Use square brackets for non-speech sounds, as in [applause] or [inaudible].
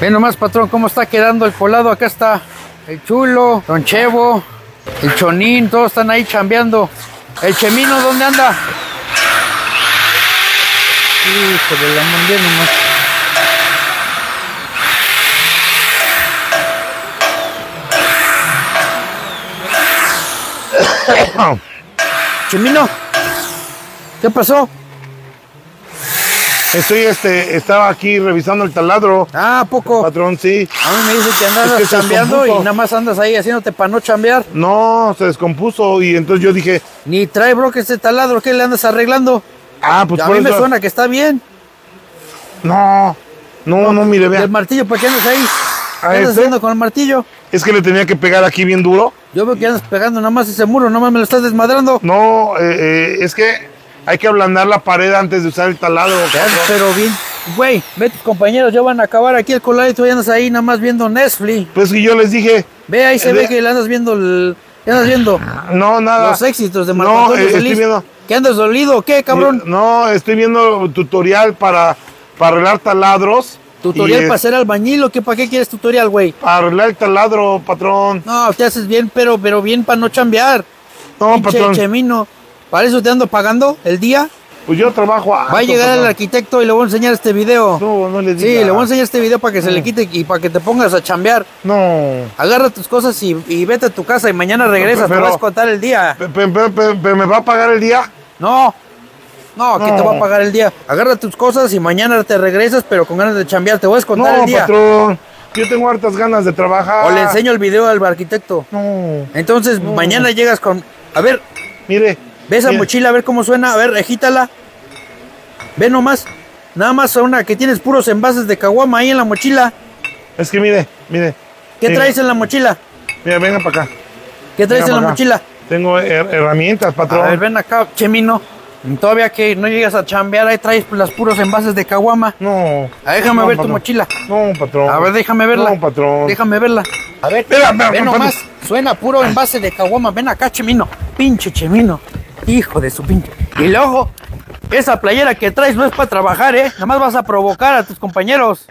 Ven nomás, patrón, cómo está quedando el colado. Acá está el chulo, Don Chevo, el chonín, todos están ahí chambeando. El chemino, ¿dónde anda? Hijo de la mundial nomás. [coughs] Chemino, ¿qué pasó? Estoy, este, estaba aquí revisando el taladro. Ah, ¿a poco. Patrón, sí. A mí me dice que andas Es que chambeando y nada más andas ahí haciéndote para no chambear. No, se descompuso y entonces yo dije, Ni trae bro que este taladro, ¿qué le andas arreglando? ah, pues a por mí me suena que está bien. No, no, no, mire, ¿Y vea. el martillo, ¿para qué andas ahí? ¿Qué ¿A andas este? haciendo con el martillo? Es que le tenía que pegar aquí bien duro. Yo veo que andas pegando nada más ese muro, nada más me lo estás desmadrando. No, eh, eh, es que hay que ablandar la pared antes de usar el taladro. Pero bien, güey, ve tus compañeros, ya van a acabar aquí el colado y tú ya andas ahí nada más viendo Netflix. Pues que yo les dije, Ve, ahí se Eh, ve que le andas viendo el... ¿Qué andas viendo? no, nada. Los éxitos de No, Marco Antonio eh, estoy viendo. ¿Qué andas dolido o qué, cabrón? No, estoy viendo tutorial para, para arreglar taladros. ¿Tutorial y, para ser albañil o qué? ¿Para qué quieres tutorial, güey? Para arreglar el taladro, patrón. No, te haces bien, pero, pero bien para no chambear. No, Pinche patrón. Chemino. ¿Para eso te ando pagando el día? Pues yo trabajo Va a llegar el arquitecto y le voy a enseñar este video. No, no le Sí, diga. le voy a enseñar este video para que se le quite y para que te pongas a chambear. No. Agarra tus cosas y, y vete a tu casa y mañana regresas, Pero- te vas a contar el día. Pe- pe- pe- pe- pe- ¿Me va a pagar el día? No, no, aquí No. te va a pagar el día. Agarra tus cosas y mañana te regresas, pero con ganas de chambear. Te voy a descontar No, el día. patrón. Yo tengo hartas ganas de trabajar. O le enseño el video al arquitecto. No. Entonces, mañana llegas con... A ver, Mire. Ve esa mochila, a ver cómo suena. A ver, agítala. Ve nomás. Nada más una que tienes puros envases de caguama ahí en la mochila. Es que mire, mire. ¿Qué Mire, traes en la mochila? Mira, venga para acá. ¿Qué traes Venga en la acá. mochila? Tengo her- herramientas, patrón. A ver, ven acá, Chemino. Todavía que no llegas a chambear, ahí traes los puros envases de caguama. No. A ver, déjame No, ver tu mochila. No, patrón. A ver, déjame verla. No, patrón. Déjame verla. A ver, Espera, espera, ve espera, nomás. Suena puro envase de caguama. Ven acá, Chemino. Pinche Chemino. Hijo de su pinche. Y luego, esa playera que traes no es para trabajar, ¿eh? Nada más vas a provocar a tus compañeros.